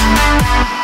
Thank